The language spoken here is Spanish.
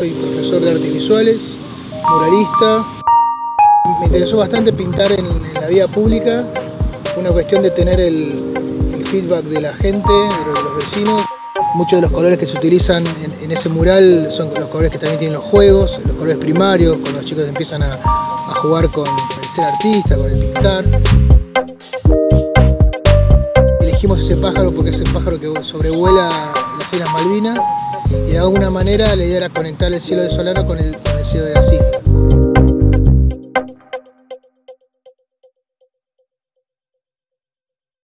Soy profesor de artes visuales, muralista. Me interesó bastante pintar en, la vía pública. Una cuestión de tener el, feedback de la gente, de los, vecinos. Muchos de los colores que se utilizan en, ese mural son los colores que también tienen los juegos, los colores primarios, cuando los chicos empiezan a, jugar con el ser artista, con el pintar. Elegimos ese pájaro porque es el pájaro que sobrevuela las Islas Malvinas de alguna manera la idea era conectar el cielo de Solano con el, cielo de las islas.